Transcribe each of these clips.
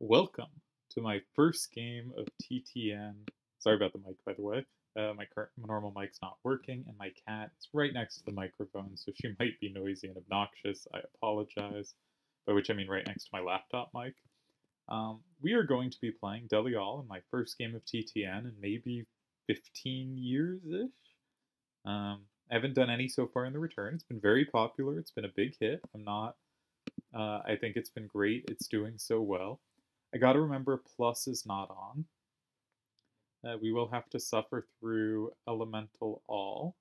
Welcome to my first game of TTN. Sorry about the mic, by the way. Uh, my, current, my normal mic's not working, and my cat is right next to the microphone, so she might be noisy and obnoxious. I apologize. By which I mean right next to my laptop mic. Um, we are going to be playing Delial in my first game of TTN in maybe 15 years ish. Um, I haven't done any so far in the return. It's been very popular. It's been a big hit. I'm not. Uh, I think it's been great. It's doing so well. I gotta remember plus is not on. Uh, we will have to suffer through elemental all.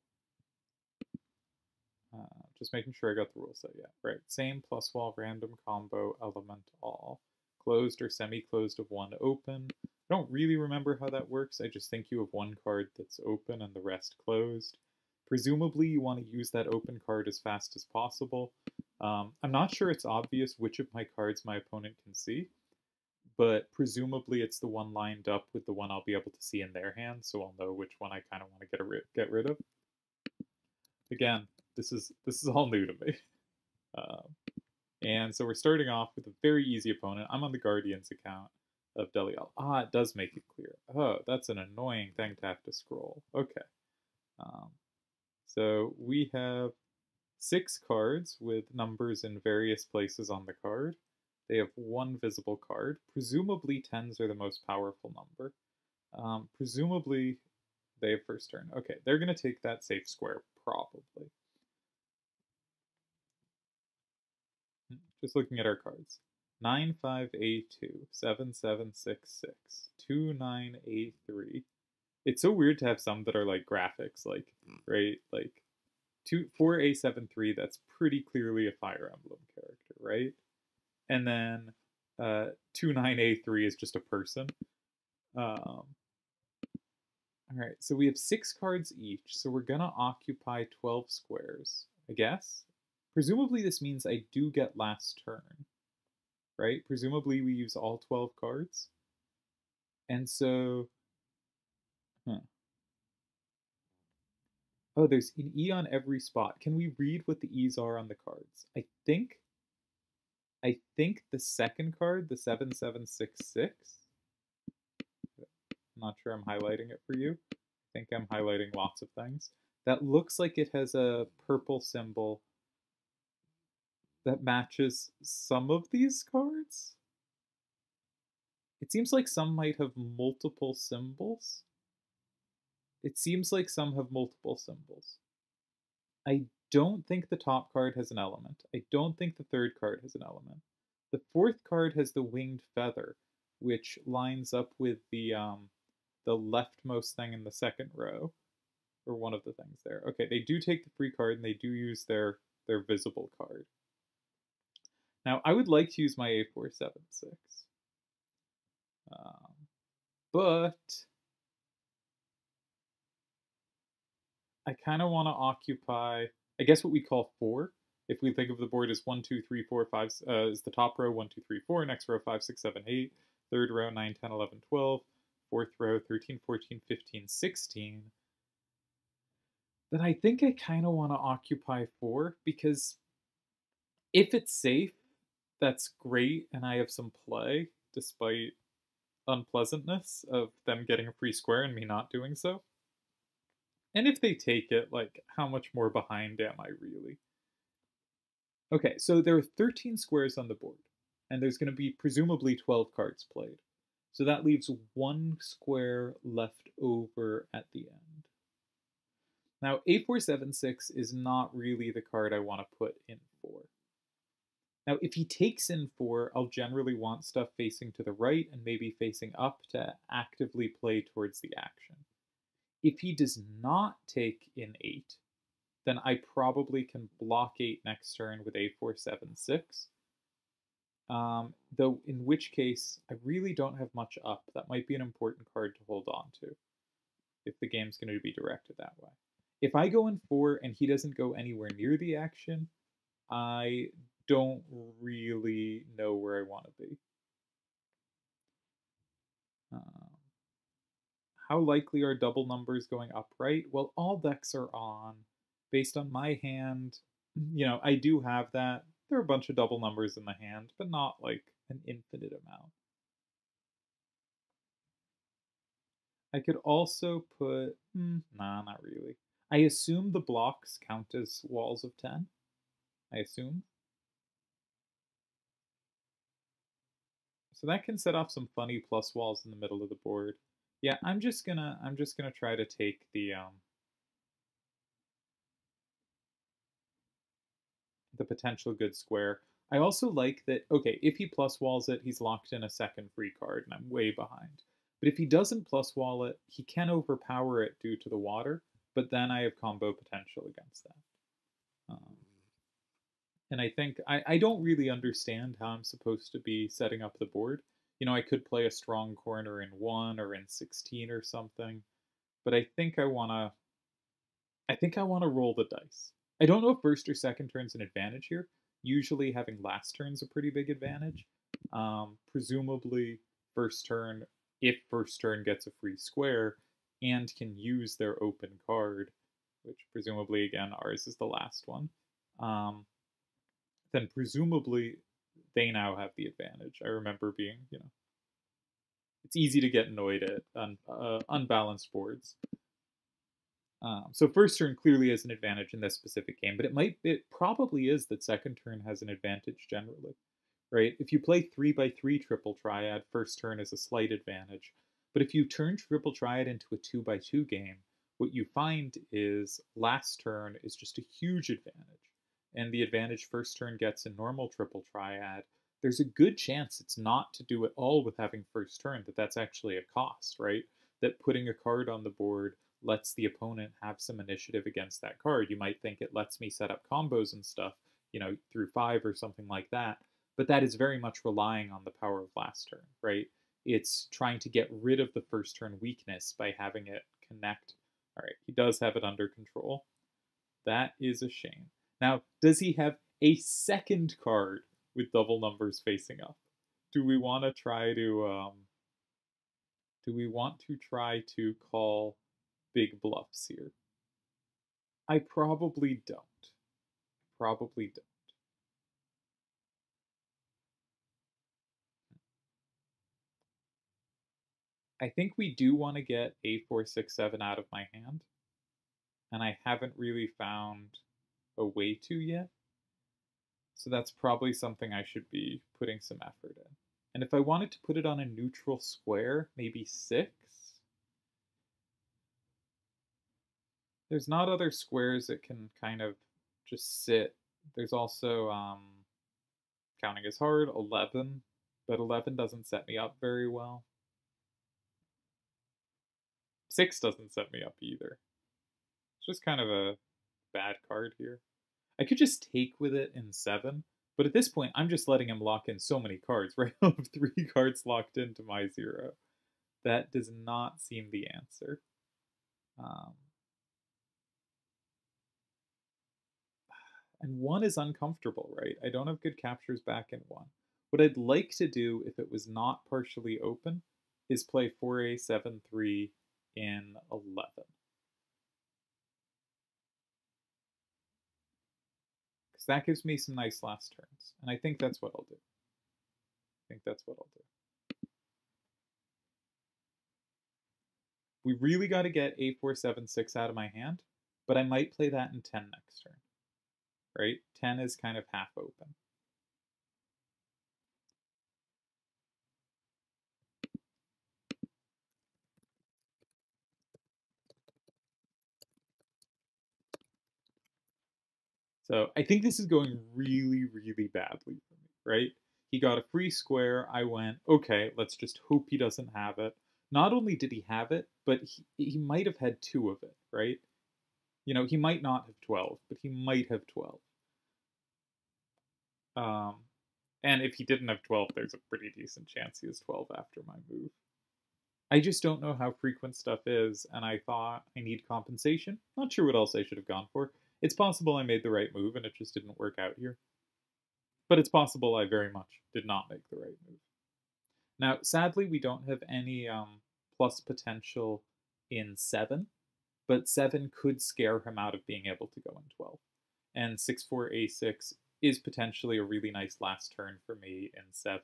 Uh, just making sure I got the rules set yet. Right, same plus wall random combo element all. Closed or semi-closed of one open. I don't really remember how that works. I just think you have one card that's open and the rest closed. Presumably you want to use that open card as fast as possible. Um, I'm not sure it's obvious which of my cards my opponent can see but presumably it's the one lined up with the one I'll be able to see in their hand, so I'll know which one I kind of want to get rid get rid of. Again, this is this is all new to me, um, and so we're starting off with a very easy opponent. I'm on the Guardians account of Delial. Ah, it does make it clear. Oh, that's an annoying thing to have to scroll. Okay, um, so we have six cards with numbers in various places on the card. They have one visible card. Presumably, tens are the most powerful number. Um, presumably, they have first turn. Okay, they're going to take that safe square, probably. Hmm, just looking at our cards. 95A2, 7766, 29A3. It's so weird to have some that are like graphics, like, right? Like, two, 4A73, that's pretty clearly a Fire Emblem character, right? And then uh, 29A3 is just a person. Um, all right, so we have six cards each, so we're gonna occupy 12 squares, I guess. Presumably this means I do get last turn, right? Presumably we use all 12 cards. And so, huh. Oh, there's an E on every spot. Can we read what the E's are on the cards? I think I think the second card, the 7766, I'm not sure I'm highlighting it for you. I think I'm highlighting lots of things. That looks like it has a purple symbol that matches some of these cards. It seems like some might have multiple symbols. It seems like some have multiple symbols. I don't think the top card has an element. I don't think the third card has an element. The fourth card has the winged feather, which lines up with the um, the leftmost thing in the second row, or one of the things there. Okay, they do take the free card and they do use their their visible card. Now, I would like to use my A476, um, but I kind of want to occupy I guess what we call four. If we think of the board as one, two, three, four, five, uh, is the top row, one, two, three, four, next row, five, six, seven, eight, third row, 9, 10, 11, 12, fourth row, 13, 14, 15, 16, then I think I kind of want to occupy four because if it's safe, that's great, and I have some play despite unpleasantness of them getting a free square and me not doing so. And if they take it, like, how much more behind am I really? Okay, so there are 13 squares on the board, and there's going to be presumably 12 cards played. So that leaves one square left over at the end. Now, A476 is not really the card I want to put in 4. Now, if he takes in 4, I'll generally want stuff facing to the right and maybe facing up to actively play towards the action. If he does not take in 8, then I probably can block 8 next turn with A476. Um, though in which case, I really don't have much up. That might be an important card to hold on to if the game's going to be directed that way. If I go in 4 and he doesn't go anywhere near the action, I don't really know where I want to be. Um, how likely are double numbers going upright? Well, all decks are on. Based on my hand, you know, I do have that. There are a bunch of double numbers in the hand, but not like an infinite amount. I could also put, hmm, nah, not really. I assume the blocks count as walls of 10. I assume. So that can set off some funny plus walls in the middle of the board. Yeah, I'm just gonna I'm just gonna try to take the um the potential good square. I also like that, okay, if he plus walls it, he's locked in a second free card, and I'm way behind. But if he doesn't plus wall it, he can overpower it due to the water, but then I have combo potential against that. Um, and I think I, I don't really understand how I'm supposed to be setting up the board. You know, I could play a strong corner in one or in 16 or something, but I think I wanna I think I wanna roll the dice. I don't know if first or second turn's an advantage here. Usually having last turn's a pretty big advantage. Um, presumably first turn, if first turn gets a free square and can use their open card, which presumably again ours is the last one. Um, then presumably they now have the advantage. I remember being, you know, it's easy to get annoyed at un, uh, unbalanced boards. Um, so first turn clearly has an advantage in this specific game, but it might, it probably is that second turn has an advantage generally, right? If you play three by three triple triad, first turn is a slight advantage. But if you turn triple triad into a two by two game, what you find is last turn is just a huge advantage and the advantage first turn gets in normal triple triad, there's a good chance it's not to do at all with having first turn, that that's actually a cost, right? That putting a card on the board lets the opponent have some initiative against that card. You might think it lets me set up combos and stuff, you know, through five or something like that, but that is very much relying on the power of last turn, right? It's trying to get rid of the first turn weakness by having it connect. All right, he does have it under control. That is a shame. Now, does he have a second card with double numbers facing up? Do we want to try to, um, do we want to try to call big bluffs here? I probably don't. Probably don't. I think we do want to get a467 out of my hand, and I haven't really found a way to yet. So that's probably something I should be putting some effort in. And if I wanted to put it on a neutral square, maybe 6? There's not other squares that can kind of just sit. There's also, um, counting is hard, 11, but 11 doesn't set me up very well. 6 doesn't set me up either. It's just kind of a card here. I could just take with it in seven, but at this point, I'm just letting him lock in so many cards, right? I have three cards locked into my zero. That does not seem the answer. Um, and one is uncomfortable, right? I don't have good captures back in one. What I'd like to do if it was not partially open is play 4A, 7, 3 in 11. That gives me some nice last turns. And I think that's what I'll do. I think that's what I'll do. We really got to get a4, 7, 6 out of my hand, but I might play that in 10 next turn. Right? 10 is kind of half open. So I think this is going really, really badly for me, right? He got a free square. I went, okay, let's just hope he doesn't have it. Not only did he have it, but he, he might have had two of it, right? You know, he might not have 12, but he might have 12. Um, and if he didn't have 12, there's a pretty decent chance he has 12 after my move. I just don't know how frequent stuff is, and I thought I need compensation. Not sure what else I should have gone for. It's possible I made the right move and it just didn't work out here. But it's possible I very much did not make the right move. Now, sadly, we don't have any um, plus potential in 7, but 7 could scare him out of being able to go in 12. And 6-4-A6 is potentially a really nice last turn for me in 7,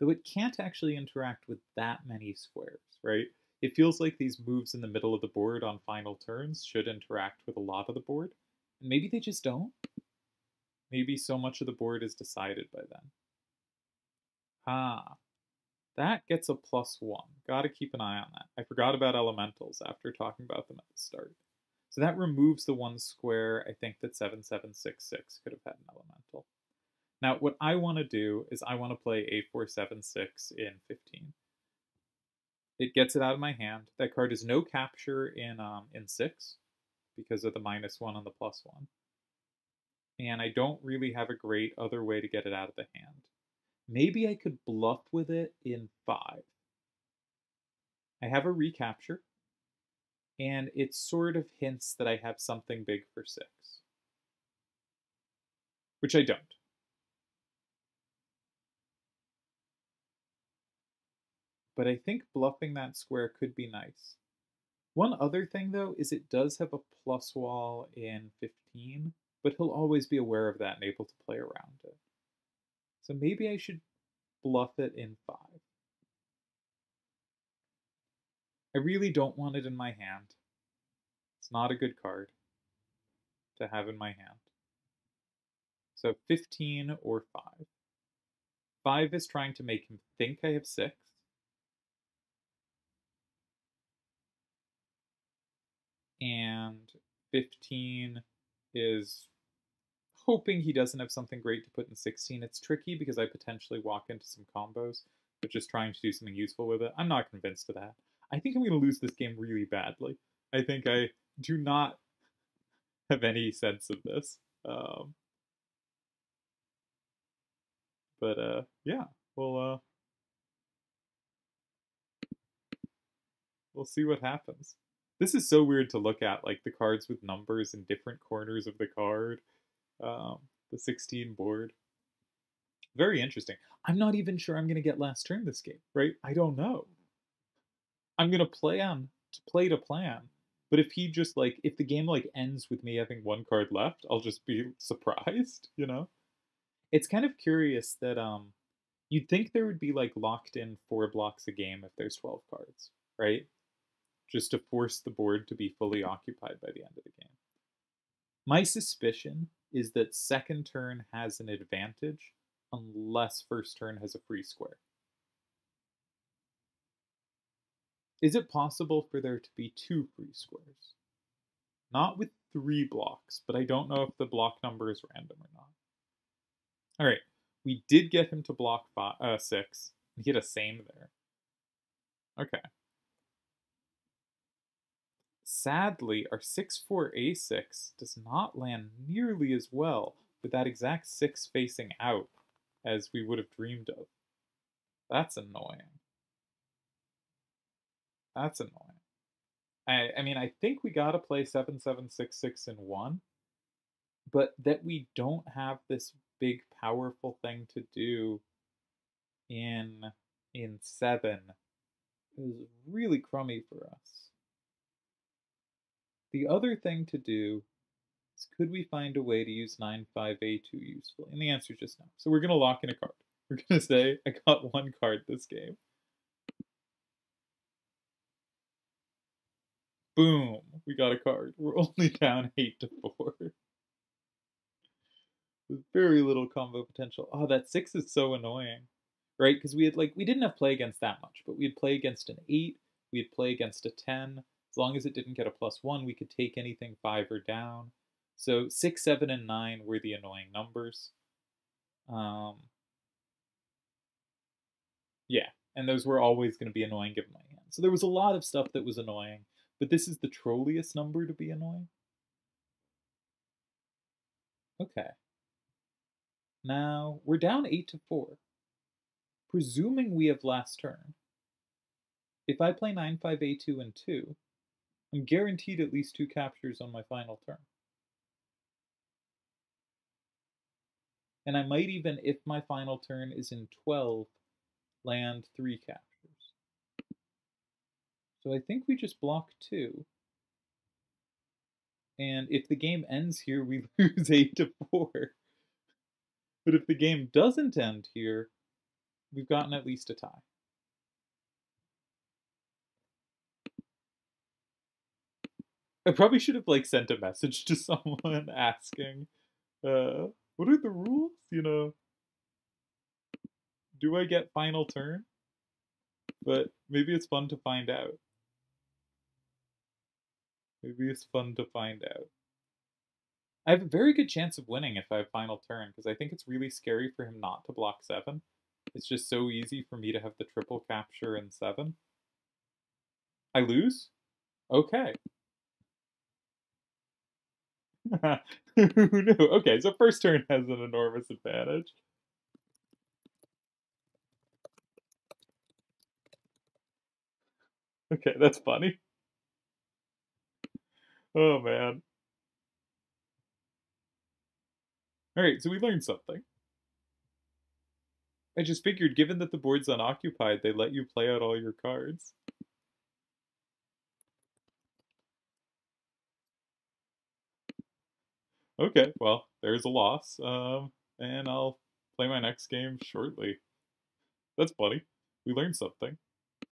though it can't actually interact with that many squares, right? it feels like these moves in the middle of the board on final turns should interact with a lot of the board. Maybe they just don't. Maybe so much of the board is decided by then. Ah, that gets a plus one. Gotta keep an eye on that. I forgot about elementals after talking about them at the start. So that removes the one square I think that 7766 could have had an elemental. Now, what I want to do is I want to play A476 in 15. It gets it out of my hand. That card is no capture in um, in 6 because of the minus 1 and the plus 1. And I don't really have a great other way to get it out of the hand. Maybe I could bluff with it in 5. I have a recapture, and it sort of hints that I have something big for 6. Which I don't. but I think bluffing that square could be nice. One other thing, though, is it does have a plus wall in 15, but he'll always be aware of that and able to play around it. So maybe I should bluff it in 5. I really don't want it in my hand. It's not a good card to have in my hand. So 15 or 5. 5 is trying to make him think I have 6. And 15 is hoping he doesn't have something great to put in 16. It's tricky because I potentially walk into some combos, but just trying to do something useful with it. I'm not convinced of that. I think I'm going to lose this game really badly. I think I do not have any sense of this. Um, but uh, yeah, we'll uh, we'll see what happens. This is so weird to look at, like the cards with numbers in different corners of the card. Um, the 16 board. Very interesting. I'm not even sure I'm going to get last turn this game, right? I don't know. I'm going to play on to play to plan. But if he just like if the game like ends with me having one card left, I'll just be surprised, you know? It's kind of curious that um you'd think there would be like locked in four blocks a game if there's 12 cards, right? Just to force the board to be fully occupied by the end of the game. My suspicion is that second turn has an advantage unless first turn has a free square. Is it possible for there to be two free squares? Not with three blocks, but I don't know if the block number is random or not. All right, we did get him to block five, uh, six. He had a same there. Okay. Sadly, our 6-4-A6 does not land nearly as well with that exact 6 facing out as we would have dreamed of. That's annoying. That's annoying. I, I mean, I think we gotta play 7766 in 1, but that we don't have this big powerful thing to do in in 7 is really crummy for us. The other thing to do is could we find a way to use 9-5-A2 usefully? And the answer is just no. So we're going to lock in a card. We're going to say, I got one card this game. Boom, we got a card. We're only down 8 to 4. With very little combo potential. Oh, that 6 is so annoying. Right? Because we had, like, we didn't have play against that much, but we'd play against an 8, we'd play against a 10, as long as it didn't get a plus one, we could take anything five or down. So six, seven, and nine were the annoying numbers. Um, yeah, and those were always going to be annoying given my hand. So there was a lot of stuff that was annoying, but this is the trolliest number to be annoying. Okay. Now, we're down 8 to 4. Presuming we have last turn, if I play 9, 5, A2, and 2, I'm guaranteed at least two captures on my final turn. And I might even, if my final turn is in 12, land three captures. So I think we just block two. And if the game ends here, we lose 8 to 4. But if the game doesn't end here, we've gotten at least a tie. I probably should have like sent a message to someone asking, uh, what are the rules? You know, do I get final turn? But maybe it's fun to find out. Maybe it's fun to find out. I have a very good chance of winning if I have final turn, because I think it's really scary for him not to block 7. It's just so easy for me to have the triple capture in 7. I lose? Okay. Who knew? Okay, so first turn has an enormous advantage. Okay, that's funny. Oh man. Alright, so we learned something. I just figured, given that the board's unoccupied, they let you play out all your cards. Okay, well, there's a loss, um, and I'll play my next game shortly. That's funny. We learned something.